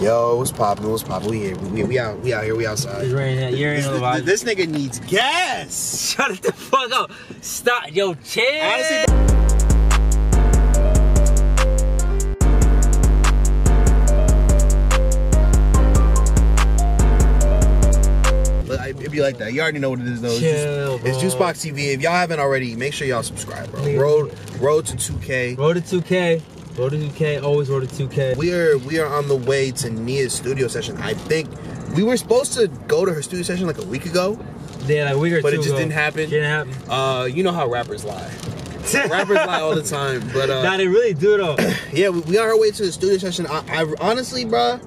Yo, what's poppin'? What's poppin'? We here. We, we out. We out here. We outside. It's raining. You know the vibe. This nigga needs gas. Shut the fuck up. Stop. Yo, chill. Honestly, It'd be like that. You already know what it is, though. It's, Chill, just, it's. Juicebox TV. If y'all haven't already, make sure y'all subscribe, bro. Road, road to 2K. Road to 2K. Road to 2K. Always road to 2K. We are we are on the way to Nia's studio session. I think we were supposed to go to her studio session like a week ago. Yeah, like a week or But it just ago. didn't happen. Didn't happen. Uh, you know how rappers lie. rappers lie all the time, but uh, nah, they really do though. yeah, we, we on our way to the studio session. I, I honestly, bruh,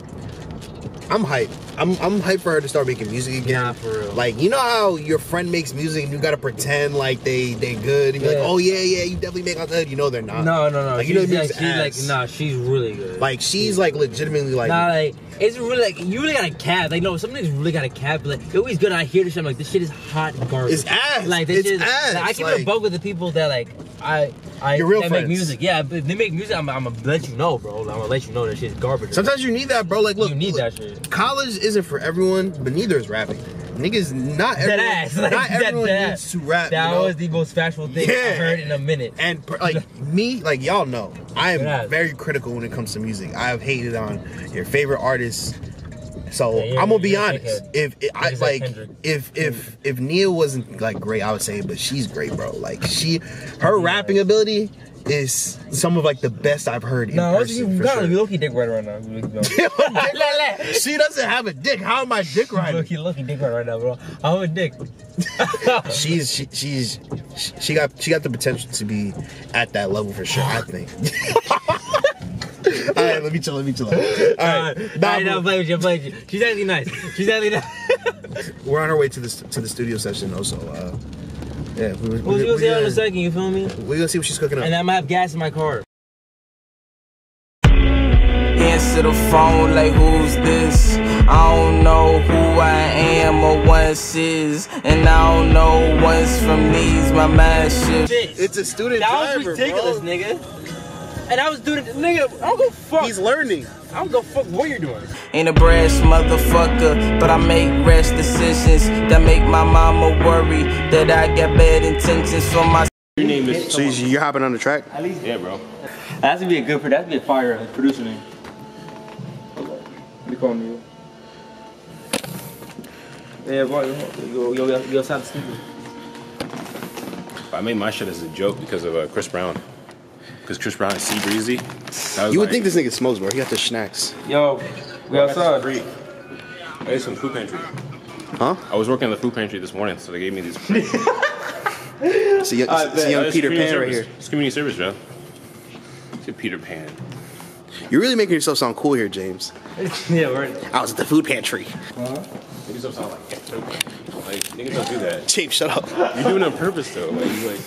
I'm hyped. I'm I'm hyped for her to start making music again. Nah, for real. Like you know how your friend makes music and you gotta pretend like they they good and Yeah. like, oh yeah yeah, you definitely make out that. You know they're not. no, no, no. Like you know like, she's like, nah, she's really good. Like she's like legitimately like. Nah, like it's really like you really got a cap. Like no, something's really got a cap. But like it always good. I hear this shit. I'm like, this shit is hot garbage. It's ass. Like this It's shit is, ass. Like, I keep Like- it a bug with the people that like I I Your real that friends. make music. Yeah, but if they make music. I'm, I'm gonna let you know, bro. I'm gonna let you know that shit's garbage. Sometimes you need that, bro. Like, look, you need look, that shit. College isn't for everyone, but neither is rapping. Niggas, not everyone, ass. Like, not dead- everyone dead needs to rap. That you know? was the most factual thing Yeah. I heard in a minute. And per- like me, like y'all know, I am very critical when it comes to music. I have hated on your favorite artists. So Yeah, I'm gonna be honest. If I like Kendrick. if if mm. if Nia wasn't like great, I would say, but she's great, bro. Like she, her rapping ability is some of like the best I've heard in No, person. you got sure. you low-key dick right right now. She doesn't have a dick. How am I dick riding? Low-key, low-key dick right right now, bro. I'm a dick. She's she, she's she- she got she got the potential to be at that level for sure. I think. All right, let me chill. Let me chill. All right, Uh, nah, I know, but play with you, play with you. She's actually nice. She's actually nice. we're on our way to the to the studio session. Also, uh, yeah, we, we, We'll we, we'll see her in a second, you feel me? we're gonna see what she's cooking up. And I'm gonna have gas in my car. Answer the phone like who's this? I don't know who I am or what's is, and I don't know what's from these. My mind shift. Shit. it's a student that was ridiculous, bro. nigga. And I was doing it, nigga. I don't go fuck. He's learning. I don't go fuck what you're doing. Ain't a brash motherfucker, but I make rash decisions that make my mama worry that I got bad intentions for my. Your name is So you- you're hopping on the track. At least. yeah, bro. That has to be a good, that has to be a fire producer name. They call me. Yeah, bro, yo, yo, yo, yo, outside the studio. I made my shit as a joke because of uh, Chris Brown. Because Chris Brown is sea breezy. That was You would like- think this nigga smokes, bro. He got the snacks. Yo, we That's outside. free. I ate some food pantry. Huh? I was working in the food pantry this morning, so they gave me these. free. It's a young, it's a young Uh, Peter community Pan right here. It's community service, Joe. It's a Peter Pan. You're really making yourself sound cool here, James. yeah, right. I was at the food pantry. Niggas don't sound like that. Like niggas don't do that. James, shut up. You're doing it on purpose though. Like you like.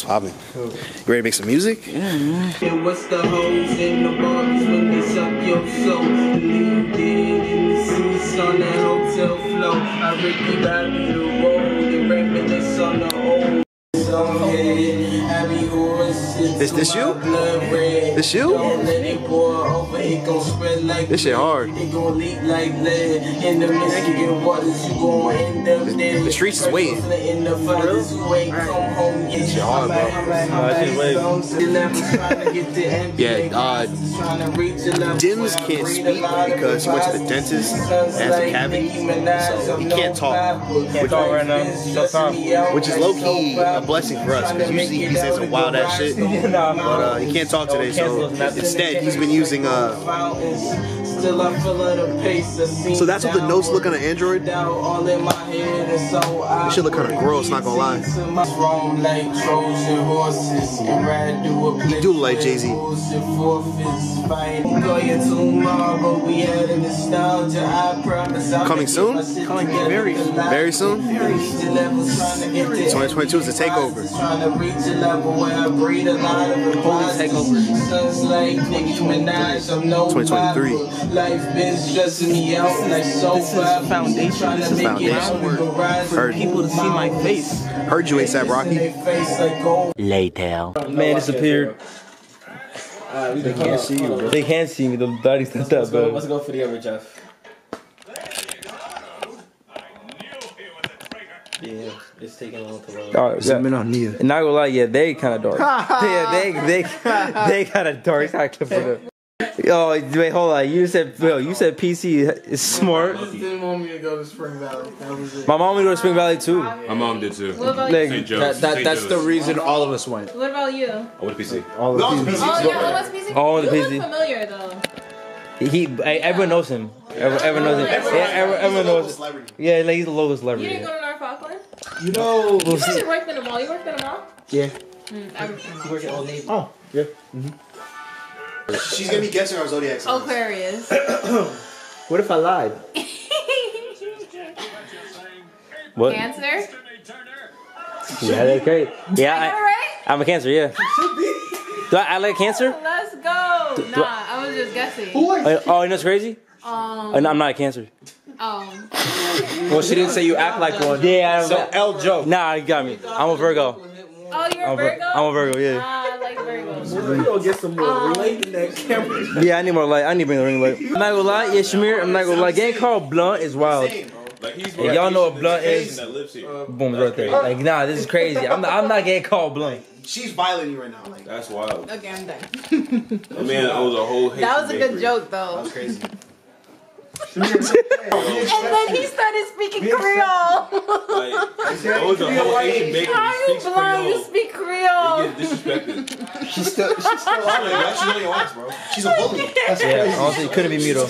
What's poppin'? You ready to make some music? And what's the hoes in the bars when they suck your soul? Leave dead in the seats on that hotel floor. I Ricky Bobby the road and reminisce on the old. This, This- this you? This you? This This shit hard. It leak like lead in the Michigan waters. You gon' end up the streets is waiting. In the fathers who ain't come home yet. shit hard, bro. Yeah, uh, Dims can't speak because he went to the dentist and has a cavity, so he can't talk. Can't talk right now. Which is low key a blessing for us because usually he says some wild ass shit, but uh, he can't talk today. So instead, he's been using uh. So that's what the notes look on an Android. It should look kind of gross, not gonna lie. You do look like Jay-Z. Coming soon? Coming very soon. Very soon. 2022 is the takeover. Holy takeover. 2023. Life been stressing me out like so This is foundation. This is Foundation. Groundwork for Heard. people to see my face. Heard you ASAP Rocky. Later. Man disappeared. They can't see you, bro. They can't see me. The body stepped Let's up, bro. let's go for the other Jeff. Yeah, it's taking a long to load. Oh, All right, Zoom yeah. in on Nia. Not gonna lie, yeah, they kind of dark. yeah, they they they kind of dark. It's not clip for them. Oh wait, hold on. You said, Will, you said PC is smart. Just didn't want me to go to Spring Valley. That was it. My mom would go to Spring Valley too. My mom did too. What about Like, you? St. Joe's. That, that, St. that's the Joe's. reason all of us went. What about you? I went to PC. All the Oh, yeah, all us PC. All the you PC. look familiar though. He, hey, everyone knows him. Everyone, everyone knows him. Yeah, everyone, everyone knows. Him. Yeah, like he's a local You celebrity. didn't go to North Falkland? You know. You probably worked in a mall. You worked in a mall? Yeah. Mm, I worked in a mall. Work at Old Navy. Oh, yeah. She's gonna be guessing our zodiac signs. Aquarius. What if I lied? What? Cancer. Yeah, that's great. Yeah, I, right. I'm a cancer. Yeah. Do I, I like cancer? Let's go. Nah, I was just guessing. Oh, oh, you know what's crazy? Um. Oh, no, I'm not a cancer. Um. Well, she didn't say you act like one. Yeah, I'm So L joke. Nah, you got me. I'm a Virgo. Oh, you're I'm a a, Virgo. I'm a Virgo. Yeah. Ah, I. We're gonna get some more Um, related next camera. Yeah, I need more light. I need to bring the ring light. I'm not gonna lie. Yeah, Shamir. I'm not gonna lie. Getting called blunt is wild. Like he's Hey, y'all know what blunt is? That lives here. Boom, right there. Like, nah, this is crazy. I'm not, I'm not getting called blunt. She's violating you right now. Like, That's wild. Okay, I'm done. That man owes a whole. That was a good bakery. joke, though. that's crazy. And then he started speaking Creole. Like, he owes a whole Asian bakery. How you speaks blind to Creole. speak He Creole? gets disrespected. She's still, she's still on it. She's only honest, bro. She's a bully. That's Yeah, honestly, couldn't be me though.